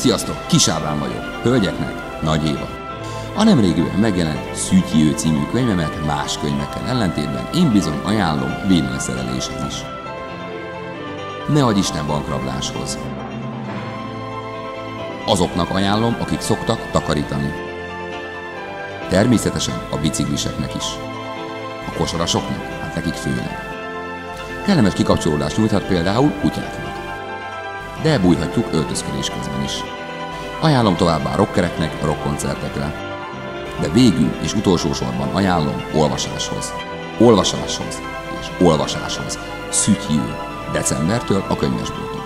Sziasztok, Kis Ábrán vagyok. Hölgyeknek Nagy Éva. A nemrégűen megjelent Szűtyjő című könyvemet más könyvekkel ellentétben én bizony ajánlom villanyszereléshez is. Ne adj Isten bankrabláshoz. Azoknak ajánlom, akik szoktak takarítani. Természetesen a bicikliseknek is. A kosarasoknak, hát nekik főleg. Kellemes kikapcsolódást nyújthat például kutyáknak. De bújhatjuk öltözködés közben is. Ajánlom továbbá rockereknek, rockkoncertekre. De végül és utolsó sorban ajánlom olvasáshoz. Olvasáshoz és olvasáshoz. Szütyjű. Decembertől a könyvesboltban.